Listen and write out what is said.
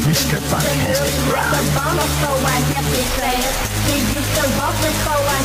Mr. Fantastic Rock. The so I hear me fast. He used to walk before I